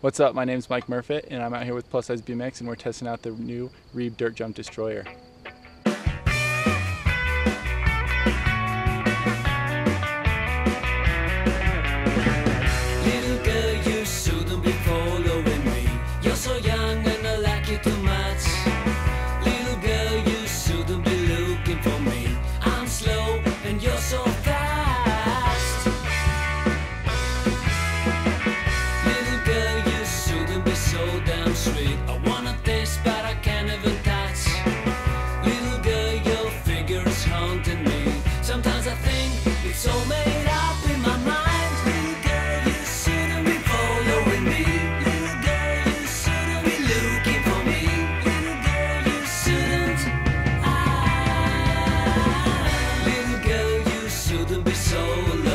What's up? My name is Mike Murfitt, and I'm out here with Plus Size BMX, and we're testing out the new Reeb Dirt Jump Destroyer. Little girl, you me. You're so young, and I like you too. so